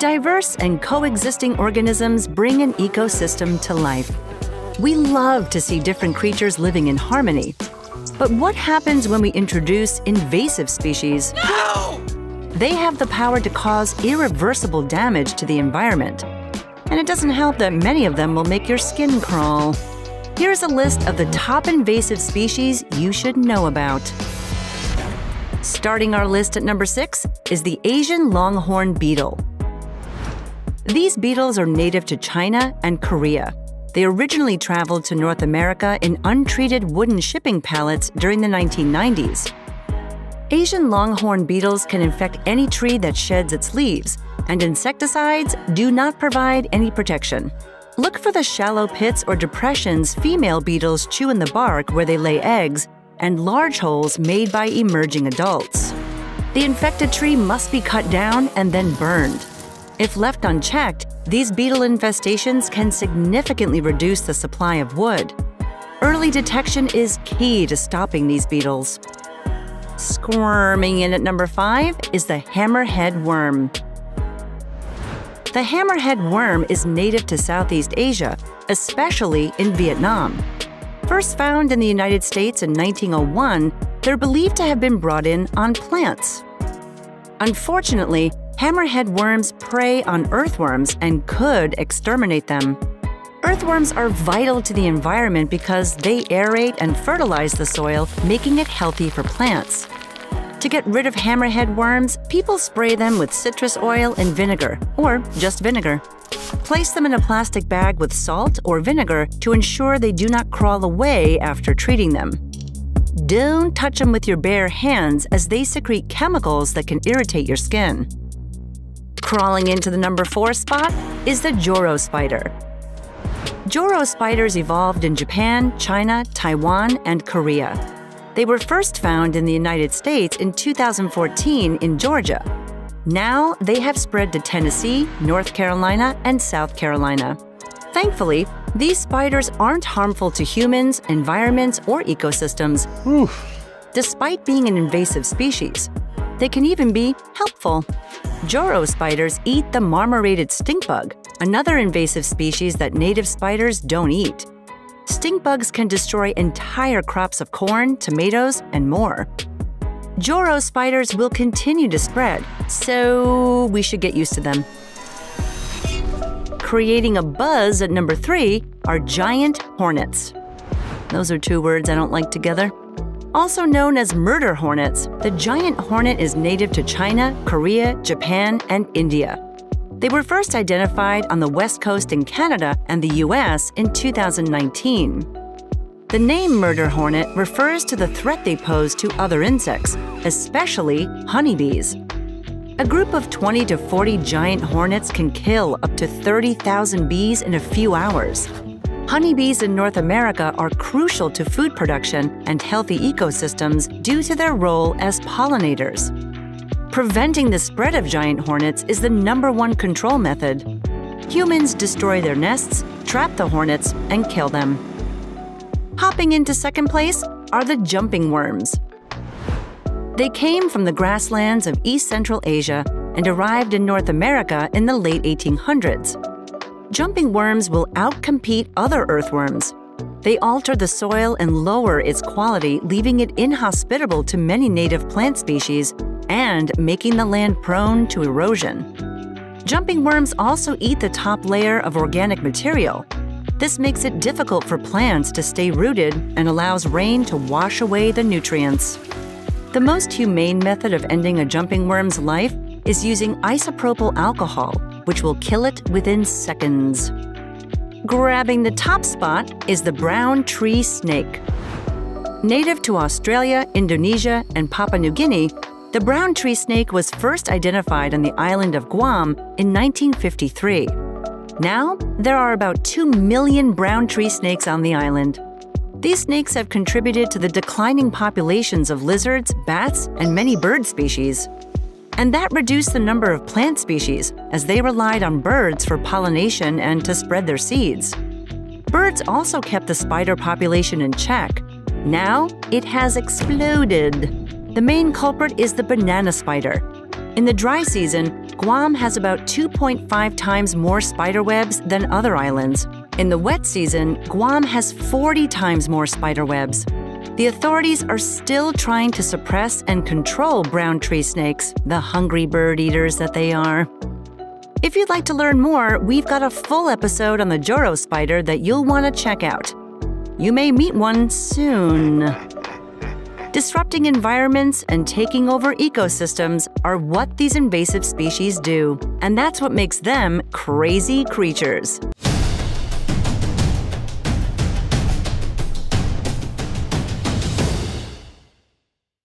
Diverse and coexisting organisms bring an ecosystem to life. We love to see different creatures living in harmony. But what happens when we introduce invasive species? No! They have the power to cause irreversible damage to the environment. And it doesn't help that many of them will make your skin crawl. Here's a list of the top invasive species you should know about. Starting our list at number 6 is the Asian longhorn beetle. These beetles are native to China and Korea. They originally traveled to North America in untreated wooden shipping pallets during the 1990s. Asian longhorn beetles can infect any tree that sheds its leaves, and insecticides do not provide any protection. Look for the shallow pits or depressions female beetles chew in the bark where they lay eggs, and large holes made by emerging adults. The infected tree must be cut down and then burned. If left unchecked, these beetle infestations can significantly reduce the supply of wood. Early detection is key to stopping these beetles. Squirming in at number 5 is the hammerhead worm. The hammerhead worm is native to Southeast Asia, especially in Vietnam. First found in the United States in 1901, they're believed to have been brought in on plants. Unfortunately, hammerhead worms prey on earthworms and could exterminate them. Earthworms are vital to the environment because they aerate and fertilize the soil, making it healthy for plants. To get rid of hammerhead worms, people spray them with citrus oil and vinegar, or just vinegar. Place them in a plastic bag with salt or vinegar to ensure they do not crawl away after treating them. Don't touch them with your bare hands as they secrete chemicals that can irritate your skin. Crawling into the number 4 spot is the Joro spider. Joro spiders evolved in Japan, China, Taiwan, and Korea. They were first found in the United States in 2014 in Georgia. Now they have spread to Tennessee, North Carolina, and South Carolina. Thankfully, these spiders aren't harmful to humans, environments, or ecosystems. Oof. Despite being an invasive species, they can even be helpful. Joro spiders eat the marmorated stink bug, another invasive species that native spiders don't eat. Stink bugs can destroy entire crops of corn, tomatoes, and more. Joro spiders will continue to spread, so we should get used to them. Creating a buzz at number three are giant hornets. Those are two words I don't like together. Also known as murder hornets, the giant hornet is native to China, Korea, Japan, and India. They were first identified on the west coast in Canada and the US in 2019. The name murder hornet refers to the threat they pose to other insects, especially honeybees. A group of 20 to 40 giant hornets can kill up to 30,000 bees in a few hours honeybees in North America are crucial to food production and healthy ecosystems due to their role as pollinators. Preventing the spread of giant hornets is the number one control method. Humans destroy their nests, trap the hornets, and kill them. Hopping into second place are the jumping worms. They came from the grasslands of East Central Asia and arrived in North America in the late 1800s jumping worms will outcompete other earthworms. They alter the soil and lower its quality, leaving it inhospitable to many native plant species and making the land prone to erosion. Jumping worms also eat the top layer of organic material. This makes it difficult for plants to stay rooted and allows rain to wash away the nutrients. The most humane method of ending a jumping worm's life is using isopropyl alcohol, which will kill it within seconds. Grabbing the top spot is the brown tree snake. Native to Australia, Indonesia, and Papua New Guinea, the brown tree snake was first identified on the island of Guam in 1953. Now, there are about 2 million brown tree snakes on the island. These snakes have contributed to the declining populations of lizards, bats, and many bird species and that reduced the number of plant species as they relied on birds for pollination and to spread their seeds. Birds also kept the spider population in check. Now it has exploded. The main culprit is the banana spider. In the dry season, Guam has about 2.5 times more spider webs than other islands. In the wet season, Guam has 40 times more spider webs. The authorities are still trying to suppress and control brown tree snakes, the hungry bird eaters that they are. If you'd like to learn more, we've got a full episode on the Joro spider that you'll want to check out. You may meet one soon. Disrupting environments and taking over ecosystems are what these invasive species do, and that's what makes them crazy creatures.